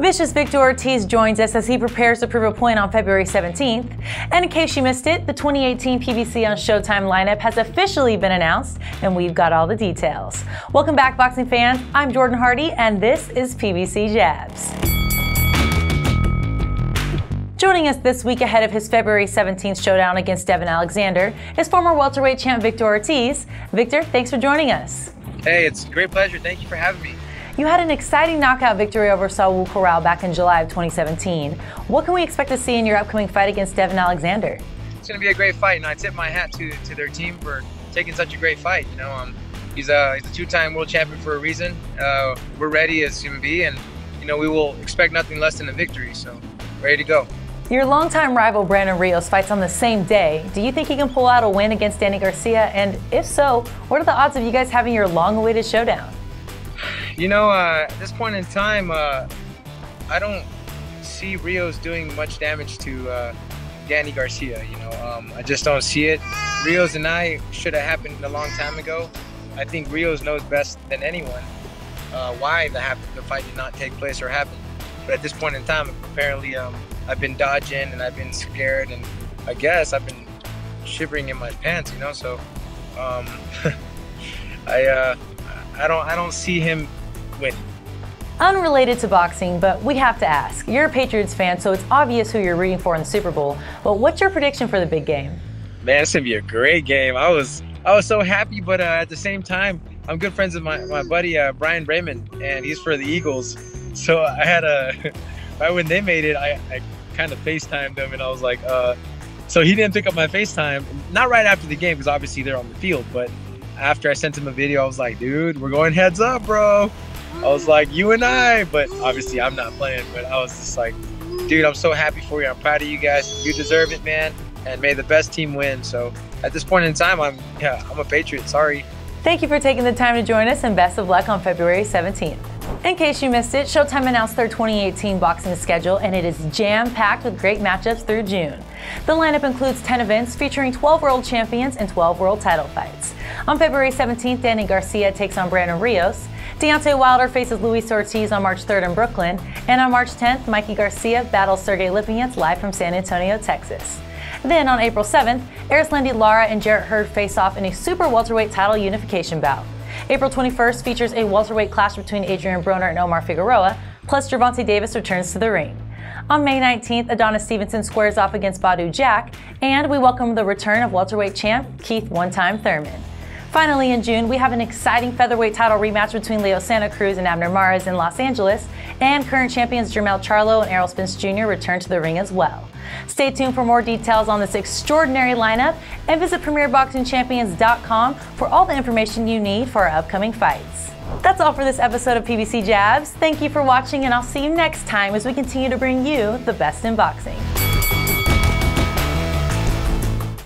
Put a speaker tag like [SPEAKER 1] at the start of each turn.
[SPEAKER 1] Vicious Victor Ortiz joins us as he prepares to prove a point on February 17th. And in case you missed it, the 2018 PBC on Showtime lineup has officially been announced, and we've got all the details. Welcome back, boxing fans. I'm Jordan Hardy, and this is PBC Jabs. Joining us this week ahead of his February 17th showdown against Devon Alexander is former welterweight champ Victor Ortiz. Victor, thanks for joining
[SPEAKER 2] us. Hey, it's a great pleasure. Thank you for having me.
[SPEAKER 1] You had an exciting knockout victory over Saul Corral back in July of 2017. What can we expect to see in your upcoming fight against Devon Alexander?
[SPEAKER 2] It's going to be a great fight, and I tip my hat to, to their team for taking such a great fight. You know, um, he's a, he's a two-time world champion for a reason. Uh, we're ready as can be, and you know we will expect nothing less than a victory. So, ready to go.
[SPEAKER 1] Your longtime rival Brandon Rios fights on the same day. Do you think he can pull out a win against Danny Garcia? And if so, what are the odds of you guys having your long-awaited showdown?
[SPEAKER 2] You know, uh, at this point in time, uh, I don't see Rios doing much damage to uh, Danny Garcia. You know, um, I just don't see it. Rios and I should have happened a long time ago. I think Rios knows best than anyone uh, why the, the, fight did not take place or happen. But at this point in time, apparently, um, I've been dodging and I've been scared, and I guess I've been shivering in my pants. You know, so um, I uh, I don't I don't see him win.
[SPEAKER 1] Unrelated to boxing, but we have to ask. You're a Patriots fan, so it's obvious who you're rooting for in the Super Bowl. But what's your prediction
[SPEAKER 2] for the big game? Man, it's gonna be a great game. I was I was so happy, but uh, at the same time, I'm good friends with my, my buddy uh, Brian Raymond, and he's for the Eagles. So I had a right when they made it, I, I kind of FaceTimed them, and I was like, uh, so he didn't pick up my FaceTime. Not right after the game, because obviously they're on the field, but after I sent him a video, I was like, dude, we're going heads up, bro. I was like, you and I, but obviously I'm not playing. But I was just like, dude, I'm so happy for you. I'm proud of you guys. You deserve it, man. And may the best team win. So at this point in time, I'm yeah, I'm a Patriot. Sorry.
[SPEAKER 1] Thank you for taking the time to join us, and best of luck on February 17th. In case you missed it, Showtime announced their 2018 boxing schedule and it is jam-packed with great matchups through June. The lineup includes 10 events featuring 12 world champions and 12 world title fights. On February 17th, Danny Garcia takes on Brandon Rios. Deontay Wilder faces Luis Ortiz on March 3rd in Brooklyn. And on March 10th, Mikey Garcia battles Sergey Lipinets live from San Antonio, Texas. Then on April 7th, Erislandy Lara and Jarrett Hurd face off in a super welterweight title unification bout. April 21st features a welterweight clash between Adrien Broner and Omar Figueroa, plus Gervonta Davis returns to the ring. On May 19th, Adonis Stevenson squares off against Badou Jack, and we welcome the return of welterweight champ Keith One Time Thurman. Finally, in June, we have an exciting featherweight title rematch between Leo Santa Cruz and Abner Mares in Los Angeles, and current champions Jermall Charlo and Errol Spence Jr. return to the ring as well. Stay tuned for more details on this extraordinary lineup and visit PremierBoxingChampions.com for all the information you need for our upcoming fights. That's all for this episode of PBC Jabs. Thank you for watching, and I'll see you next time as we continue to bring you the best in boxing.